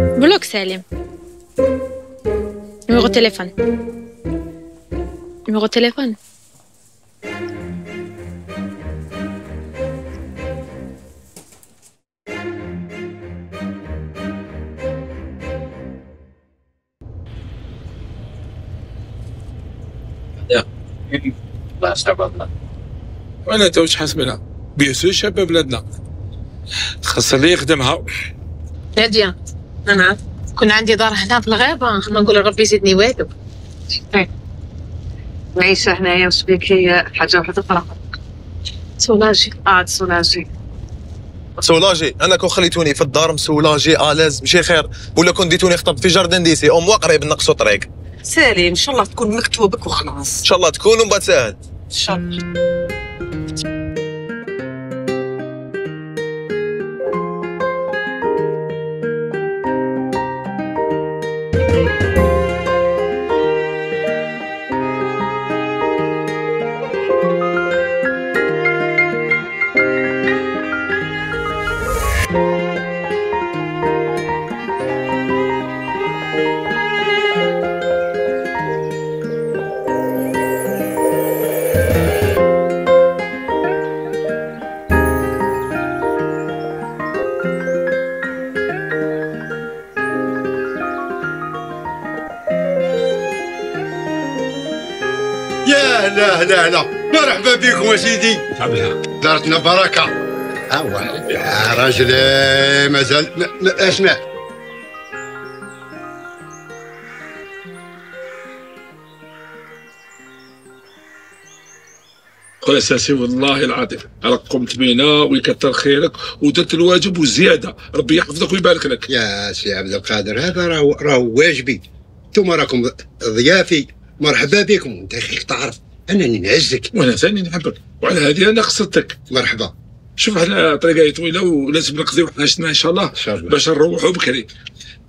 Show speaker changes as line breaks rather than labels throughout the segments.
بلوك سالم نيميرو تليفون. نيميرو تليفون.
وأنا أنت؟ واش حاسبنا بيان سور شابه بلادنا خاص اللي يخدمها.
نادية. أنا كون عندي دار هنا في الغابة. نقول ربي يزيدني والو.
العيشة هنايا وش بيك هي حاجة واحدة أخرى
سولاجي.
آه سولاجي.
سولاجي. أنا كون خليتوني في الدار مسولاجي آلاز ماشي خير. ولا كون ديتوني خطب في جاردن ديسي أو موا قريب نقصوا طريق.
سالم إن شاء الله تكون مكتوبك وخلاص.
إن شاء الله تكون ومن بعد ساهل
إن شاء الله.
لا مرحبا بكم يا سيدي؟ دارتنا بركة. أوا يا. راجل مازال اسمع
خويا ساسي والله العظيم. راك قمت بينا ويكثر خيرك ودرت الواجب وزيادة. ربي يحفظك ويبارك لك.
يا سي عبد القادر هذا راهو راهو واجبي. أنتم راكم ضيافي. مرحبا بكم. انت أخي تعرف انني نعزك.
وأنا ثاني نحبك. وعلى هذه أنا قصدتك
مرحبا.
شوف إحنا طريقة طويلة ولازم نقضيو حاجتنا إن شاء الله
إن شاء الله.
باش نروحوا بكري.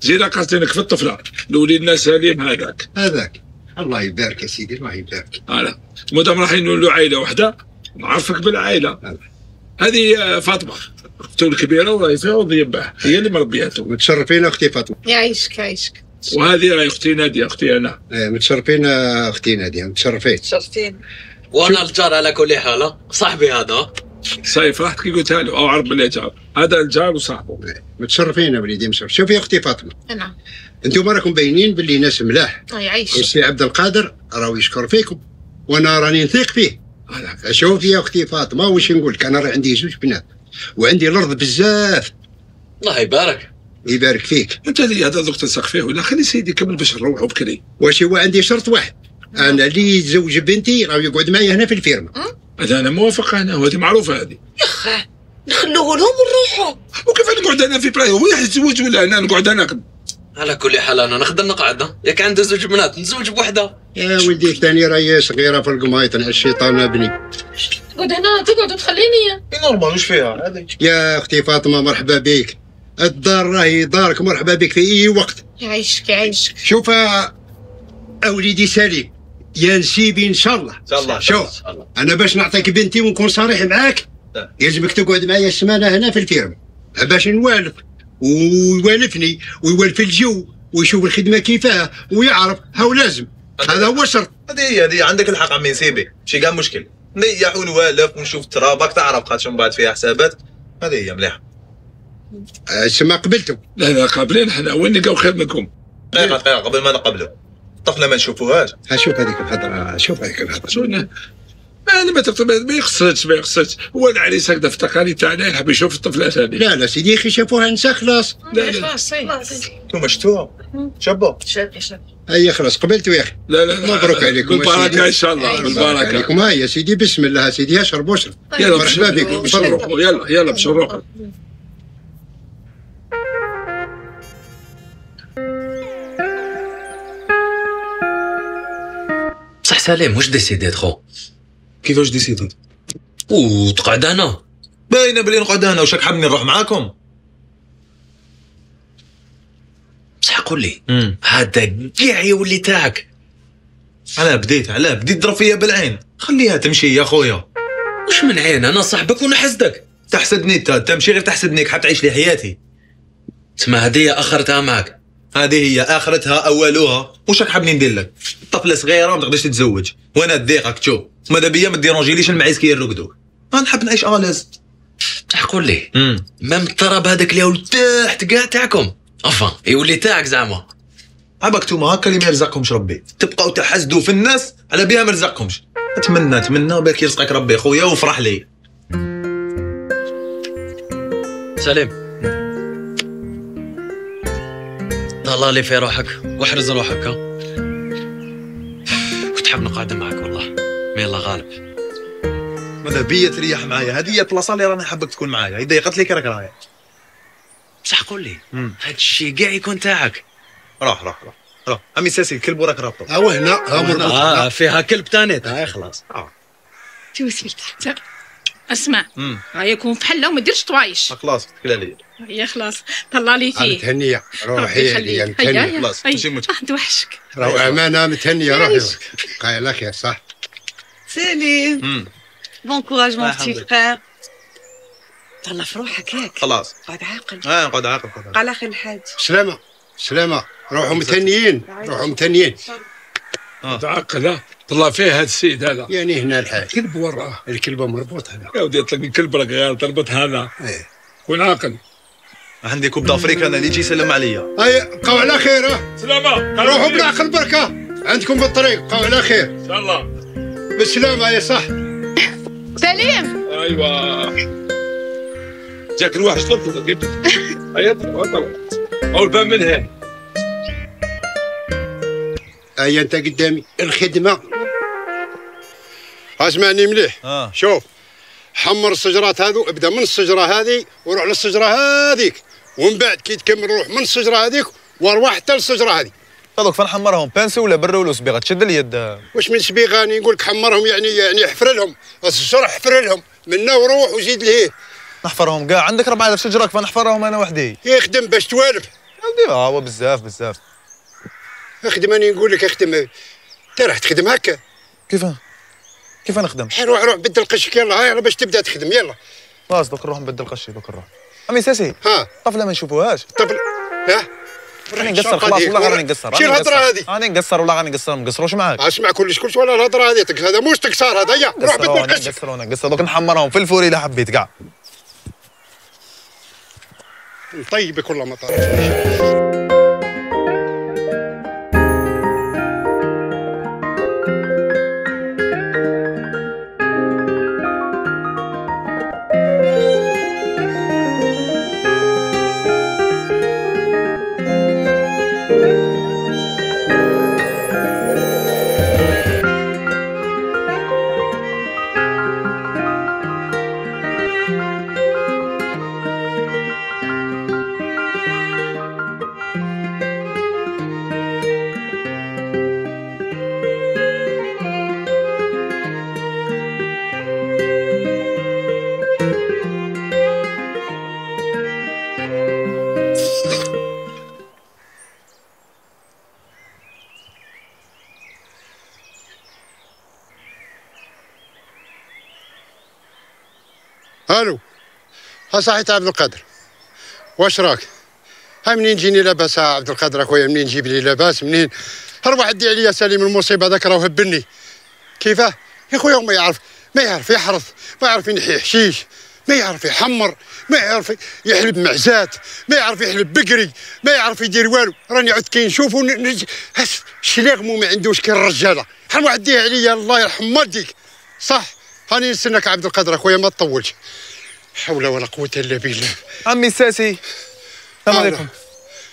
زيد قاصدينك في الطفلة. لوليدنا سليم هذاك.
هذاك. الله يبارك يا سيدي الله يبارك.
فوالا مادام رايحين نولوا عائلة واحدة نعرفك بالعائلة. هذه آه، فاطمة. أختو الكبيرة وراهي فيها وضيب باه هي اللي مربياته.
متشرفين أختي فاطمة.
يعيشك يعيشك.
وهذه راهي أختي نادية. أختي أنا.
آه، متشرفين آه، أختي نادية. متشرفين.
شرفتين
وأنا الجار على كل حال. صاحبي هذا.
صاير فرحت كي قلتها له أو عرف باللي جار هذا الجار وصاحبه.
متشرفين يا وليدي متشرف شوفي أختي فاطمة.
نعم.
أنتم راكم باينين باللي ناس ملاح.
يعيشك
والسي عبد القادر راهو يشكر فيكم. وأنا راني نثيق فيه. شوفي يا أختي فاطمة واش نقول لك أنا راه عندي زوج بنات. وعندي الأرض بزاف.
الله يبارك.
يبارك فيك.
أنت اللي هذا دوك تنسق فيه ولا خلي سيدي كمل باش نروحوا بكري
واش هو عندي شرط واحد؟ أنا اللي يتزوج بنتي راه يقعد معايا هنا في الفيرما.
هذا أنا موافق أنا وهذه معروفة هذه.
نخلوه لهم ونروحوا.
وكيف نقعد أنا في بلاي هو يتزوج ولا أنا نقعد أنا؟
على كل حال أنا نخدم نقعد. ياك عندي زوج بنات نزوج بوحدة.
يا ولدي الثاني راهي صغيرة في القمايط الشيطان أبني.
تقعد هنا تقعد وتخليني.
normal واش فيها؟ هذه.
يا أختي فاطمة مرحبا بك. الدار راهي دارك مرحبا بك في أي وقت.
يعيشك يعيشك.
شوف أوليدي سليم يا نسيبي إن شاء الله.
إن شاء الله
شوف.
إن شاء الله.
أنا باش نعطيك بنتي ونكون صريح معاك
نعم.
يلزمك تقعد معايا السمانة هنا في الفيرما باش نوالف ويوالفني ويوالف الجو ويشوف الخدمة كيفاه ويعرف هاو لازم. هذا هو الشرط.
هذه هي هذه عندك الحق عمي سيبي ماشي كاع مشكل. نريح ونوالف ونشوف ترابك تعرف خاطش من بعد فيها حسابات. هذه هي مليحة.
سما قبلتوا
لا لا قابلين حنا. وين نلقاو خير منكم؟
دقيقة دقيقة قبل ما نقبلوا الطفله ما نشوفوهاش.
ها شوف هذيك الهضره شوف هذيك الهضره
شو أنا ما أنا ما تقدر ما يقصدش ما يقصدش هو العريس هكذا في التقاليد تاعنا يحب يشوف الطفلة هذه
لا لا سيدي أخي شافوها نساء خلاص.
لا لا.
خلاص
أنتم شفتوها شابه
شابي شابي
هيا خلاص قبلتوا يا أخي.
لا لا.
مبروك عليكم
بالبركه. إن شاء الله بالبركه
عليكم. ها يا سيدي بسم الله سيدي أشرب واشرب.
يلا
مرحبا بك.
بكم بشروق يلا يلا. بشروق
بصح سليم واش ديسيديت خو
كيفاش ديسيديت
وتقعد أنا
باينة بلي نقعد أنا واش راك حابني نروح معاكم.
بصح قول لي. هذا كاع يولي تاعك.
علاه بديت علاه بديت تضرب فيا بالعين. خليها تمشي يا خويا.
واش من عين؟ أنا صاحبك ونحسدك
تحسدني انت ماشي غير تحسدني حاب تعيش لي حياتي.
تسمى هديه آخرتها معك.
هذه هي آخرتها أولها. واش راك حابني ندير لك؟ طفلة صغيرة ما تقدرش تتزوج. وأنا ديقك تشوف ماذا بيا ما ديرونجيليش المعيز كي يرقدوا أنا نحب نعيش الاز
بصح قول لي. مام الطرب هذاك اللي هو تحت كاع تاعكم. أفا يولي تاعك زعما.
عباك توما هكا اللي ما يرزقكمش ربي. تبقاو تحسدوا في الناس على بها ما رزقكمش أتمنى أتمنى باك يرزقك ربي خويا وفرح لي.
سليم. طلع لي في روحك واحرز روحك ها؟ كنت حاب نقعد معك والله. ما يلا غالب.
ماذا بيا تريح معايا؟ هذه هي البلاصة اللي راني حابك تكون معايا. إذا قالت لك راك رايح.
بصح قول لي. هاد الشيء كاع يكون تاعك.
روح روح روح. روح. أمي ساسي الكلب وراك رابطة.
ها هنا ها مربوط
آه فيها كلب تاني. هاي خلاص
توسفلت حتى اسمع
امم
رايكم في حلة وما ديرش طوايش.
خلاص تكل عليا.
يا خلاص طلع لي فيه
متهنيه روحي
ربي
يا
يخليك.
متهنيه
خلاص، تمشي مت-
آه، توحشك
راهو امانه متهنيه روحي قايل على خير صح
سليم. bon
courage
mon
petit.
فخير تهلا في روحك ياك
خلاص.
قعد عاقل.
آه نقعد عاقل عاقل.
على خير الحاج.
سلامة سلامة. روحوا متهنيين. روحوا متهنيين.
تعقل طلع فيه هذا السيد هذا.
يعني هنا الحال
كلب وراه.
الكلبة مربوط هنا.
يا ودي يطلق الكلب راك غير تربط هذا.
إيه.
كون عاقل
عندي Coupe d'Afrique أنا اللي يجي يسلم عليا.
هاي بقاو على خير ها.
سلامة.
روحوا بالعقل بركة. عندكم بالطريق بقاو على خير.
إن شاء الله.
بالسلامة يا صح
سليم.
أيوه. جاك الواحد شطرت جبت طلع أو الباب من هنا.
هيا أنت قدامي. الخدمة. اسمعني مليح.
آه.
شوف حمر الشجرات هذو ابدا من الشجرة هذه وروح للشجرة هذيك ومن بعد كي تكمل روح من الشجرة هذيك وأروح حتى للشجرة هذه.
هذوك فين حمرهم؟ pinceau ولا برو ولا صبيغه تشد اليد
واش من سبيغاني نقول لك حمرهم يعني يعني حفر لهم الشجره حفر لهم منا وروح وزيد لهيه
نحفرهم. كاع عندك 4000 شجره كيف نحفرهم أنا وحدي؟
يخدم باش توالف
ودي آه هو بزاف بزاف.
أخدم أنا نقول لك أخدم انت راح تخدم هكا.
كيف كيف نخدم
روح روح بدل قشك يلا هاي باش تبدأ تخدم يلا.
خلاص دوك نروح نبدل قشي دوك نروح أمي ساسي
ها.
طفلة ما نشوفوهاش.
طب ها؟
راني نقصر خلاص والله راني نقصر
شي
راني
الهضرة
نقصر.
هذه.
راني نقصر والله غير نقصر ما نقصروش معاك؟
أسمع كلش كلش ولا الهضرة هذه هذا موش تكسار هذا يا روح بدل قشك
قصرونا قصر دوك نحمرهم في الفوري الا حبيت كاع
نطيبك والله ما طارت ألو ها صحيت عبد القادر. واش راك؟ ها منين جيني لاباس عبد القادر أخويا؟ منين جيب لي لاباس؟ منين؟ ارواح عدي عليا سليم المصيبة ذاك راه هبني. كيفاه يا خويا ما يعرف ما يعرف يحرث ما يعرف ينحي حشيش ما يعرف يحمر ما يعرف يحلب معزات ما يعرف يحلب بقري ما يعرف يدير والو. راني عد كي نشوفو ن- نج- هس شلاغمو ما عندوش كي الرجالة. حال عديه عليا الله يرحم والديك. صح؟ هاني نستناك عبد القادر أخويا ما تطولش. حول ولا قوة إلا بالله.
عمي ساسي السلام. عليكم.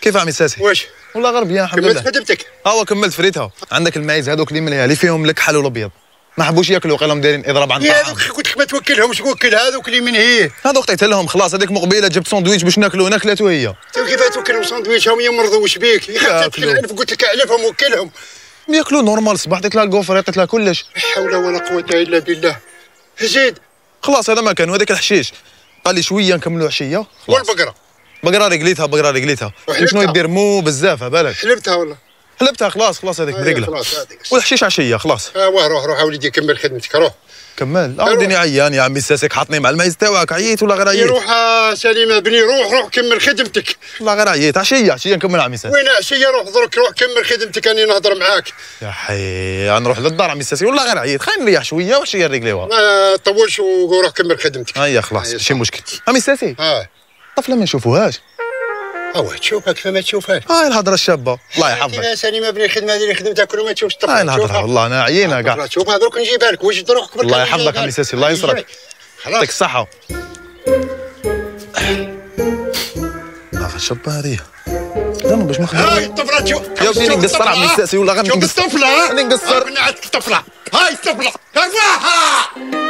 كيف عمي ساسي
واش؟
والله غير بيان الحمد
كملت
لله
خدمتك
ها هو كملت فريتها. عندك المعيز هذوك اللي مليها اللي فيهم الكحل والابيض ما حبوش ياكلوا قالهم دايرين اضرب عن
يا
طعام.
هذوك قلت لك ما توكلهمش وكل هذوك اللي من هي؟
هذوك قطعت لهم خلاص هذيك مقبيلة جبت ساندويتش باش ناكلوا ناكلته هي
تو كيف توكلهم ساندويتش هم يمرضوا وش بيك؟ يا تفكر قلت لك اعلفهم وكلهم
ياكلوا نورمال صباح عطيت لها الكوفر عطيت لها كلش.
لا حول ولا قوة إلا بالله. زيد
خلاص هذا ما كان وهذاك الحشيش. قال لي شوية نكملوا عشيه
والبقرة.
بقرة رقليتها بقرة رقليتها
وحلبتها.
وشنو يدير مو بزاف بالك؟
حلبتها والله
حلبتها خلاص خلاص هذيك
خلاص هذيك.
والحشيش عشيه خلاص.
ها واه روح روح وليدي كمل خدمتك روح.
كمل عاوديني عيان يا عمي ساسك حاطني مع المعيز تاعك عييت ولا غير عييت
روح آه، سليمه بني روح روح كمل خدمتك.
والله غير عييت عشية عشية نكمل عمي ساسي
وين عشية؟ روح درك روح كمل خدمتك أني نهضر معاك.
يا حي نروح للدار عمي ساسي والله غير عييت خلينا نريح شوية وعشيه نريقليوها
ما تطولش وروح كمل خدمتك.
هيا خلاص ماشي. مشكل عمي ساسي
آه
الطفله ما نشوفوهاش
هو تشوفها كيف ما تشوفهاش.
هاي الهضرة الشابة. الله يحفظك.
يا سليمه بني الخدمه هذه اللي خدمتها كل ما تشوفش
هاي الهضرة والله أنا عيينا كاع
شوفها درك نجيبها لك. واش دروك قبل
الله يحفظك عمي. ساسي الله ينصرك يعطيك الصحة. لا الشابة هذه. لا باش ما
هاي
نخدم
الطفلة تشوف
يا ودي
شوف
نقصر عمي. الساسي ولا غير
شوف
الطفلة. نقصر.
هاي الطفله هاي الطفلة. ارفعها.